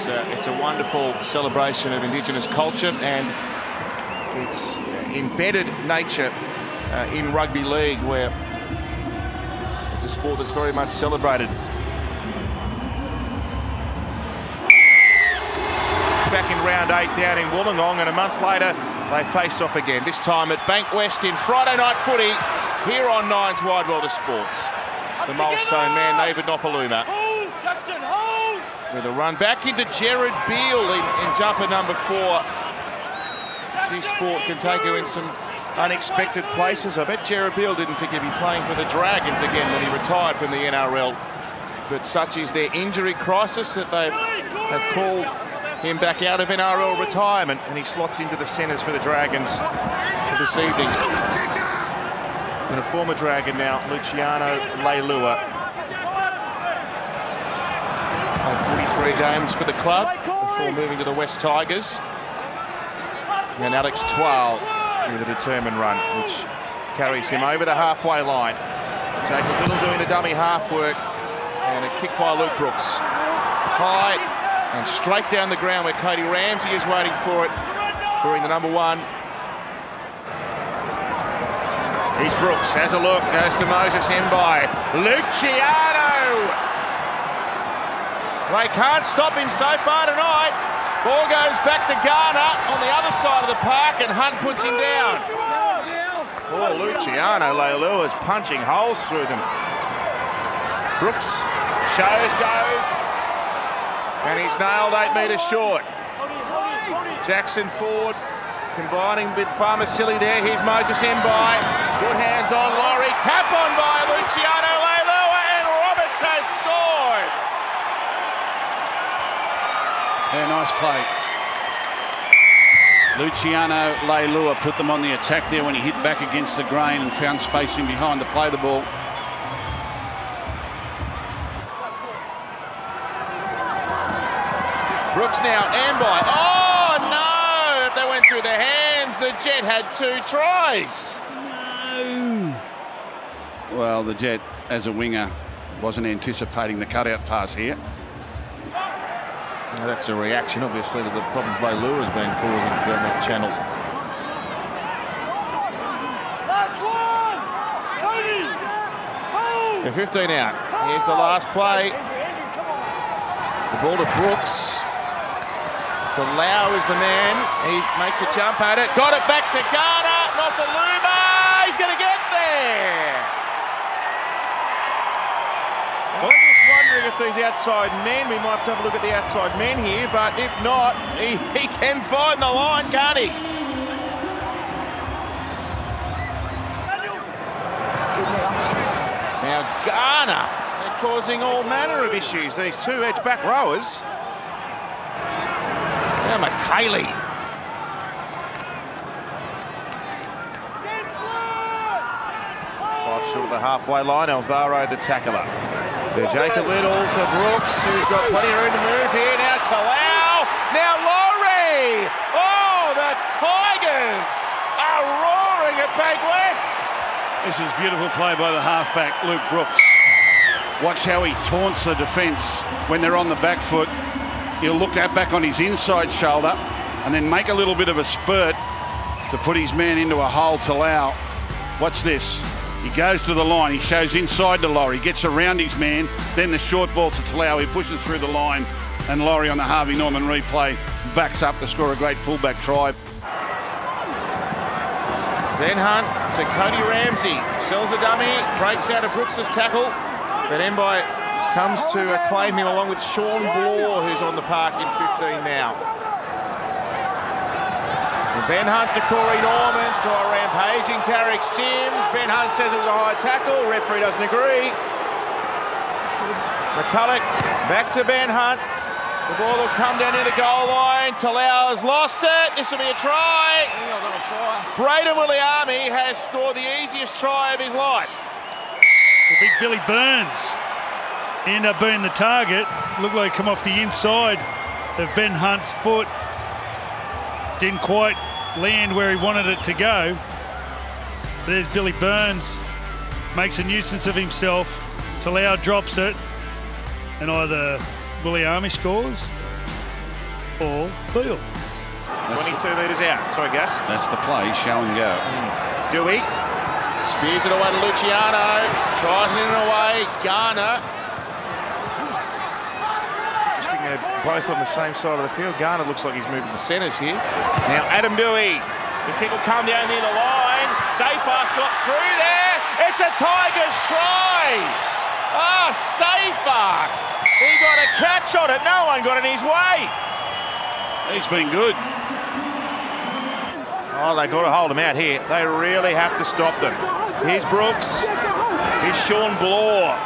It's, uh, it's a wonderful celebration of Indigenous culture and its embedded nature uh, in rugby league where it's a sport that's very much celebrated. Back in round eight down in Wollongong and a month later they face off again, this time at Bankwest in Friday night footy here on Nine's Wide World of Sports. The milestone man, David Nofoaluma. With a run back into Gerard Beale in, in jumper number four. G Sport can take you in some unexpected places. I bet Gerard Beale didn't think he'd be playing for the Dragons again when he retired from the NRL. But such is their injury crisis that they have called him back out of NRL retirement and he slots into the centres for the Dragons for this evening. And a former Dragon now, Luciano Leilua. 43 games for the club before moving to the Wests Tigers. And Alex Twal with a determined run, which carries him over the halfway line. Jacob Little doing the dummy half work and a kick by Luke Brooks. High and straight down the ground where Cody Ramsey is waiting for it, doing the number one. Here's Brooks, has a look, goes to Moses Mbye. Luciano! They can't stop him so far tonight. Ball goes back to Garner on the other side of the park and Hunt puts him down. Oh, Luciano Leilua is punching holes through them. Brooks shows, goes, and he's nailed eight metres short. Jackson Ford combining with Farmer Silly there. Here's Moses Mbye. Good hands on Laurie. Tap on by Luciano Leilua and Roberts has scored. Yeah, nice play. Luciano Leilua put them on the attack there when he hit back against the grain and found space in behind to play the ball. Brooks now, Mbye. Oh, no! If they went through the hands, the Jet had two tries. No. Well, the Jet, as a winger, wasn't anticipating the cutout pass here. That's a reaction, obviously, to the problems Leilua has been causing down that channel. They're 15 out. Here's the last play. The ball to Brooks. To Lau is the man. He makes a jump at it. Got it back to Garner. Wondering if these outside men, we might have to have a look at the outside men here, but if not, he, he can find the line, can't he? Now Garner, they're causing all manner of issues, these two edge back rowers. Now McKaylee. Five short of the halfway line, Alvaro the tackler. The Jacob Little to Brooks, who's got plenty of room to move here. Now Talau. Now Laurie. Oh, the Tigers are roaring at Bankwest. This is beautiful play by the halfback, Luke Brooks. Watch how he taunts the defence when they're on the back foot. He'll look at back on his inside shoulder and then make a little bit of a spurt to put his man into a hole Talau. Watch this. He goes to the line. He shows inside to Laurie. Gets around his man. Then the short ball to Talau. He pushes through the line. And Laurie on the Harvey Norman replay backs up to score a great fullback try. Ben Hunt to Cody Ramsey. Sells a dummy. Breaks out of Brooks's tackle. But Mbye comes to claim him along with Shawn Blore, who's on the park in 15 now. Ben Hunt to Corey Norman, to a rampaging Tariq Sims. Ben Hunt says it was a high tackle. Referee doesn't agree. McCullough back to Ben Hunt. The ball will come down near the goal line. Talau has lost it. This will be a try. Brayden Wiliame has scored the easiest try of his life. The big Billy Burns end up being the target. Looked like he come off the inside of Ben Hunt's foot. Didn't quite land where he wanted it to go. There's Billy Burns. Makes a nuisance of himself. Talau drops it. And either Wiliame scores or field. 22 metres out. Sorry, Gus. That's the play, show and go. Doueihi spears it away to Luciano. Tries it in away. Garner. They're both on the same side of the field. Garner looks like he's moving the centres here. Now Adam Doueihi. The kick will come down near the line. Seyfarth got through there. It's a Tigers try. Ah, Seyfarth. He got a catch on it. No one got in his way. He's been good. Oh, they've got to hold him out here. They really have to stop them. Here's Brooks. Here's Shawn Blore.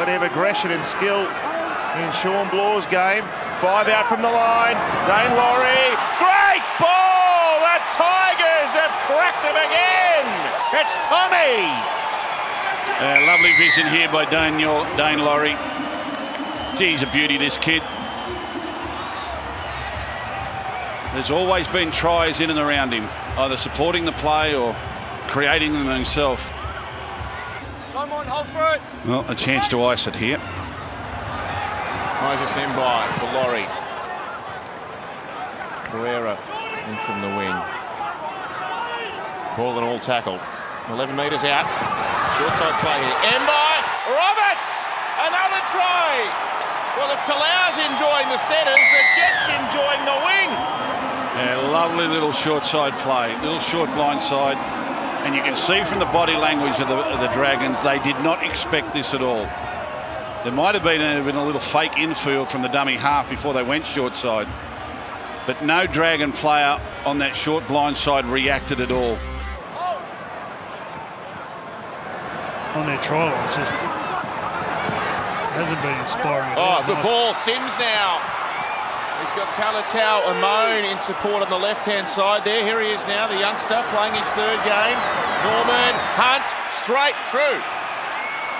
Plenty of aggression and skill in Shawn Blore's game. Five out from the line. Daine Laurie. Great ball! The Tigers have cracked them again. It's Tommy. Lovely vision here by Daine, Daine Laurie. Geez, a beauty, this kid. There's always been tries in and around him, either supporting the play or creating them himself. Simon, hold for it. Well, a chance to ice it here. Moses Mbye for Laurie. Pereira in from the wing. Ball and all tackle. 11 metres out. Short side play here. by Roberts! Another try! Well, if Talau's enjoying the centres, the Jets enjoying the wing. Yeah, lovely little short side play, little short blind side. And you can see from the body language of the, of the Dragons, they did not expect this at all. There might have been a, been a little fake infield from the dummy half before they went short side. But no Dragon player on that short blind side reacted at all. On their trial, it's just hasn't been inspiring. Oh, good ball. Sims now. He's got Talatau Amone in support on the left-hand side there. Here he is now, the youngster, playing his third game. Norman Hunt straight through.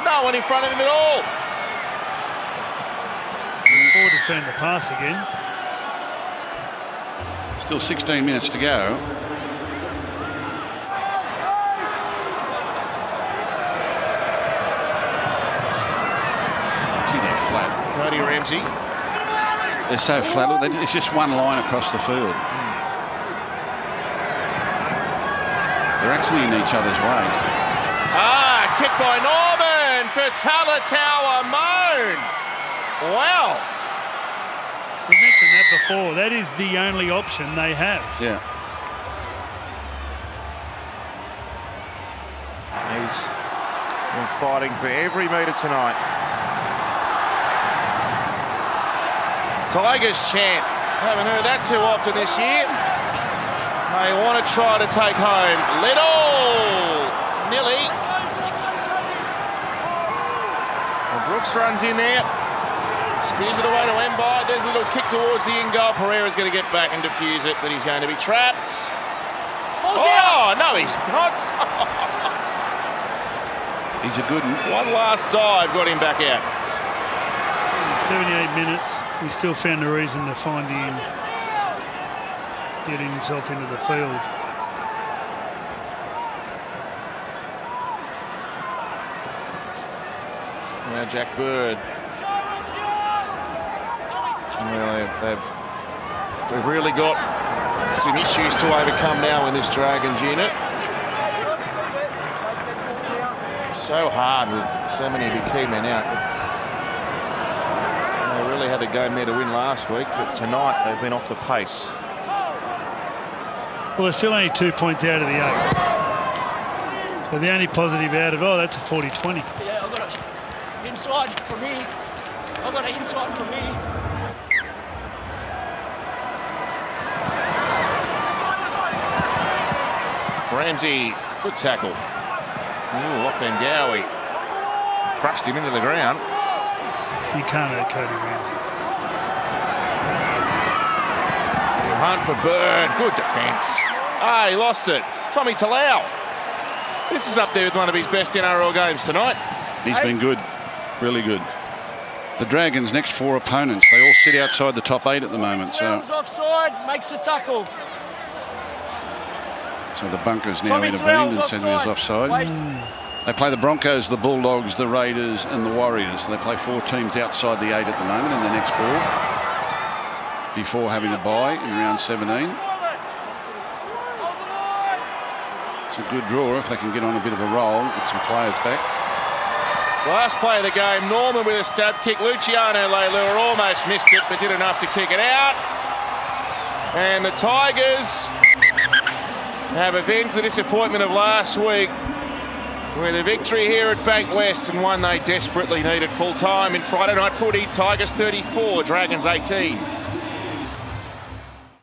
No one in front of him at all. Looking forward to seeing the pass again. Still 16 minutes to go. Gee, flat. Cody Ramsey. They're so flat. Look, it's just one line across the field. They're actually in each other's way. Ah, kick by Norman for Talatau Amone. Wow. We mentioned that before. That is the only option they have. Yeah. He's been fighting for every metre tonight. Tigers chant. Haven't heard that too often this year. They want to try to take home Little. Nilly. Well, Brooks runs in there. Spears it away to Mbye. There's a little kick towards the in goal. Pereira's going to get back and defuse it, but he's going to be trapped. Oh, no, he's not. He's a good one. One last dive got him back out. 78 minutes. We still found a reason to find him getting himself into the field. Now Jack Bird. Well, they've, they've, really got some issues to overcome now in this Dragons unit. So hard with so many of your key men out. They really had the game there to win last week, but tonight they've been off the pace. Well, they're still only two points out of the eight. So the only positive out of, oh, that's a 40-20. Yeah, I've got it. Inside for me. I've got it inside for me. Ramsey, good tackle. Ooh, Lachlan Dowie crushed him into the ground. You can't hurt Cody Ramsey. Hunt for Bird. Good defence. Ah, he lost it. Tommy Talau. This is up there with one of his best NRL games tonight. He's been good. Really good. The Dragons' next four opponents, they all sit outside the top eight at the moment. So, offside, makes a tackle. so the bunkers now Tommy intervened and Swells said he offside. offside. Wait. They play the Broncos, the Bulldogs, the Raiders, and the Warriors. They play four teams outside the eight at the moment in the next four before having a bye in round 17. It's a good draw if they can get on a bit of a roll, get some players back. Last play of the game, Norman with a stab kick. Luciano Leilua almost missed it, but did enough to kick it out. And the Tigers have avenged the disappointment of last week with a victory here at Bankwest and one they desperately needed full time in Friday night footy. Tigers 34, Dragons 18.